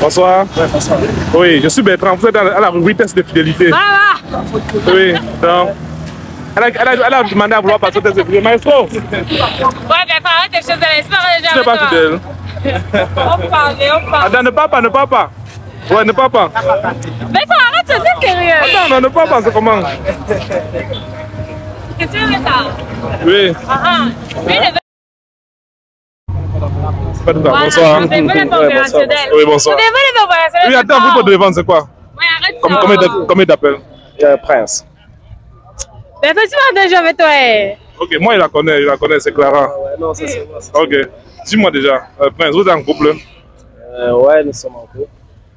Bonsoir. Oui, je suis Bertrand. Vous êtes à la, rubrique test de fidélité. Voilà. Oui, donc. Elle a, elle, a, elle a demandé à vouloir passer au test de fidélité. Maestro, Ouais, Bertrand, arrête tes choses de l'espoir. n'es pas fidèle. On parle, on parle. Attends, ne parle pas, ne parle pas. Ouais, ne parle pas. Bertrand, arrête, c'est sérieux. Attends, non, ne parle pas, c'est comment? Que tu veux ça Oui, Ah ah. Bonsoir. Oui, bonsoir. On développe l'opérationnel. Oui, attends, vous pouvez vendre, c'est quoi Ouais, arrête Comme- ça. Combien d'appels Euh, Prince. Bertrand, tu m'as déjà avec toi. eh. Ok, moi, il la connaît, il la connaît, c'est Clara. Ouais, non, ça c'est moi. Ok, dis-moi déjà, euh, Prince, vous êtes en couple Euh, ouais, nous sommes en couple.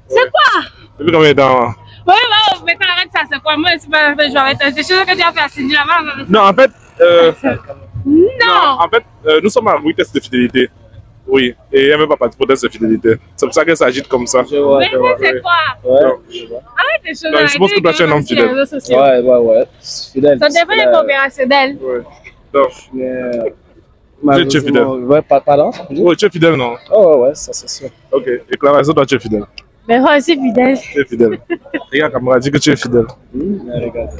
C'est quoi Depuis combien de temps Ouais, ouais, Bertrand, arrête ça. C'est quoi Moi, c'est pas je vais avec toi. C'est chose que tu as fait à Cindy là-bas. Non, en fait, euh, Non. en fait euh, nous sommes en oui, test de fidélité. Oui, et elle ne veut pas participer au test de fidélité. C'est pour ça qu'elle s'agite comme ça. Je vois, je vois. c'est quoi? Ouais, Non. je. Arrête tes choses. Non, je arrête, suppose que toi, tu es un homme les fidèle. Ouais, ouais, ouais. C'est Fidèle. Ça dépend c'est de la- l'opérationnel. Ouais. Donc, Mais, euh, Vous êtes fidèle. Ouais, pas- pardon oh, tu es fidèle, non? Oh, ouais, ouais, ça c'est sûr. Ok, et Clara, toi tu es fidèle Bertrand aussi fidèle. Tu es fidèle. Regarde, camarade, dis que tu es fidèle. Hmm, mais regarde.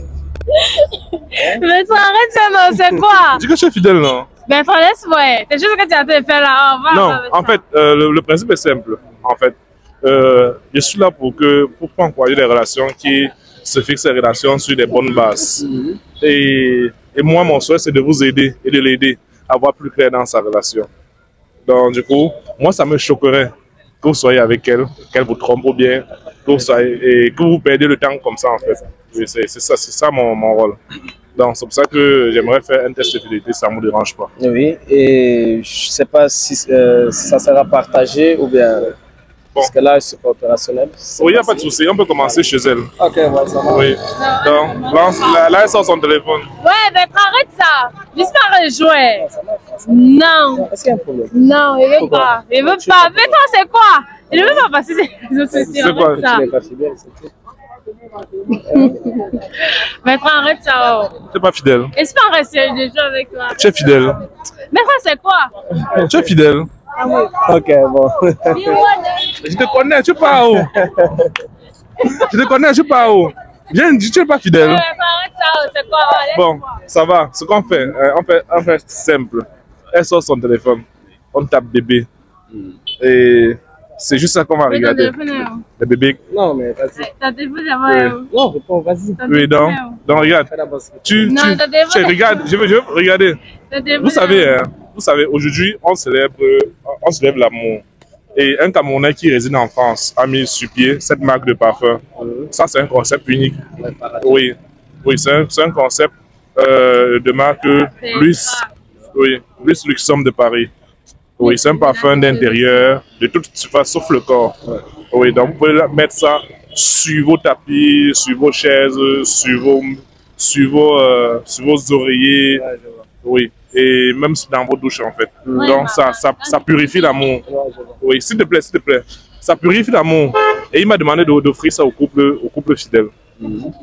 Bertrand, arrête ça, non, c'est quoi? Dis que tu es fidèle, non? Bertrand, laisse-moi. C'est juste que tu as de faire là. Va Non, en ça. fait, euh, le, le principe est simple. En fait, euh, je suis là pour que pour pas encourager des relations qui se fixent des relations sur des bonnes bases. Et, et moi, mon souhait, c'est de vous aider et de l'aider à voir plus clair dans sa relation. Donc, du coup, moi, ça me choquerait que vous soyez avec elle, qu'elle vous trompe ou bien que vous, soyez, et que vous perdiez le temps comme ça, en fait. C'est ça, c'est ça mon, mon rôle. Donc, c'est pour ça que j'aimerais faire un test de fidélité, ça ne me dérange pas. Oui, et je sais pas euh, si ça sera partagé ou bien. Parce que là, c'est pas opérationnel. C'est Oui, il n'y a pas de souci, on peut commencer chez elle. Ok, ouais, ça va. Oui. Donc, là, là, là, elle sort son téléphone. Ouais, Bertrand, arrête ça. Juste pas va. Non. Est-ce qu'il y a un problème? Non, il veut Pourquoi? pas. Il veut pas. pas Bertrand, c'est quoi? Il ne veut pas passer ses réseaux sociaux. C'est quoi ça. Tu n'es pas fidèle, c'est tout. Bertrand, arrête ça. Oh. Tu n'es pas fidèle. Est-ce pas rester de jouer avec toi? Tu es fidèle. Bertrand, c'est quoi? Tu es fidèle. Ok, bon. Je te connais, tu pars où? Je te connais, tu pars où? Viens, dis, tu n'es pas fidèle. Bertrand, arrête ça. C'est quoi Laisse Bon, ça va. Ce qu'on fait, euh, on fait, on fait simple. Elle sort son téléphone. On tape bébé. Et c'est juste ça qu'on va regarder. où Le bébé. Non, mais vas-y. Ton téléphone où Non, réponds, vas-y. Oui, donc, donc regarde. D'abord Tu, Non, tu, tu regardes, je veux, je veux regarder. Vous savez, hein, vous savez, aujourd'hui, on célèbre, on célèbre l'amour. Et un Camerounais qui réside en France a mis sur pied cette marque de parfum. Ça, c'est un concept unique. Oui, oui, c'est un, c'est un concept euh, de marque Luce, ça. oui, de Paris. Oui, c'est un parfum d'intérieur, de toute surface sauf le corps. Oui, donc vous pouvez mettre ça sur vos tapis, sur vos chaises, sur vos, sur vos, euh, sur vos oreillers. Oui, et même dans vos douches en fait. Ouais, Donc bah, ça, ça, ça purifie l'amour. Oui, s'il te plaît, s'il te plaît. Ça purifie l'amour. Et il m'a demandé de- d'offrir ça au couple, au couple fidèle.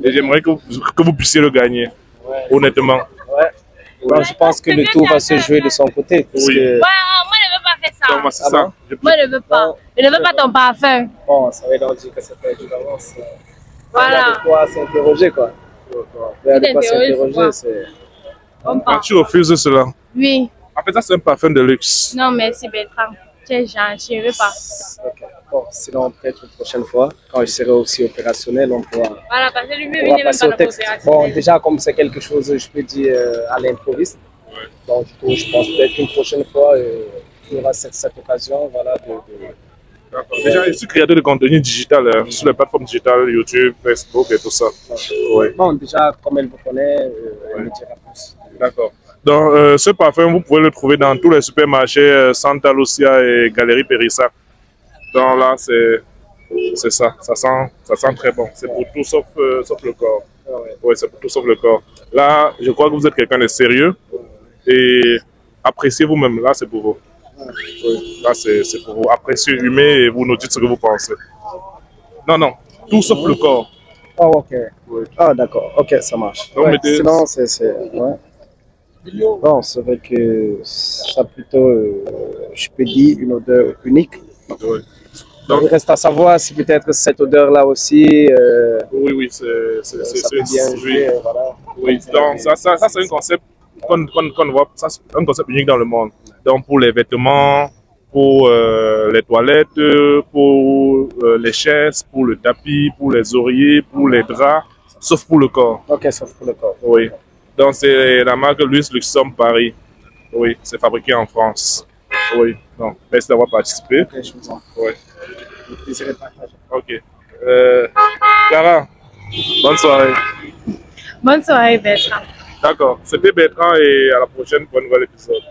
Et j'aimerais que, vous- que vous puissiez le gagner, Ouais. honnêtement. Ouais. Bon, je pense que le tout va se jouer de son côté. Parce Oui. que, Ouais, moi, je ne veux pas faire ça. Donc, Ah ça? bon Je- Moi, je ne veux pas. Je ne veux pas ton parfum. bon, ça veut dire que c'est perdu d'avance. Il y a Voilà. de quoi s'interroger, quoi. Il y a de quoi s'interroger. c'est- Tu refuses cela, Oui. en fait, ça, c'est un parfum de luxe. Non, merci, Bertrand. Tu es gentil, je ne veux pas. Ok. Bon, sinon, peut-être une prochaine fois, quand je serai aussi opérationnel, on pourra, Voilà, parce que lui-même, on il va n'est même passer pas texte. Bon, déjà, comme c'est quelque chose, je peux dire, euh, à l'improviste. Donc, du coup, je pense peut-être une prochaine fois, euh, il y aura cette, cette occasion, voilà, de, de-. Déjà, je suis créateur de contenu digital hein, sur les plateformes digitales, YouTube, Facebook et tout ça. Oui, Bon, déjà, comme elle vous connaît, euh, elle me dira. D'accord. Donc, euh, ce parfum, vous pouvez le trouver dans tous les supermarchés euh, Santa Lucia et Galerie Périssa. Donc là, c'est ça. Ça sent, ça sent très bon. C'est pour tout sauf, euh, sauf le corps. Ah ouais. Oui, c'est pour tout sauf le corps. Là, je crois que vous êtes quelqu'un de sérieux et appréciez vous-même. Là, c'est pour vous. Oui, là, c'est pour vous. Appréciez, humez et vous nous dites ce que vous pensez. Non, non, tout sauf le corps. Oh, ok. Oui. Ah, d'accord. Ok, ça marche. Donc, Ouais, mettez- Sinon, c'est. c'est- Ouais. Bon, c'est vrai que ça a plutôt, euh, je peux dire, une odeur unique. Donc, il reste à savoir si peut-être cette odeur-là aussi, euh, Oui, oui, c'est c'est- bien oui. jouer. euh, voilà. Oui, donc ça, ça, ça c'est un concept qu'on voit, ça, un concept unique dans le monde. Donc pour les vêtements, pour euh, les toilettes, euh, pour euh, les chaises, pour le tapis, pour les oreillers, pour les draps, sauf pour le corps. Ok, sauf pour le corps. Oui. Donc c'est la marque Louis Luxom Paris. Oui, c'est fabriqué en France. Oui. Donc merci d'avoir participé. Ok, je vous en Oui. Le. Ok. Euh, Clara, bonne soirée. Bonne soirée, Bertrand. D'accord. C'était Bertrand et à la prochaine pour un nouvel épisode.